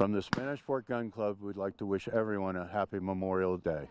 From the Spanish Fork Gun Club, we'd like to wish everyone a happy Memorial Day.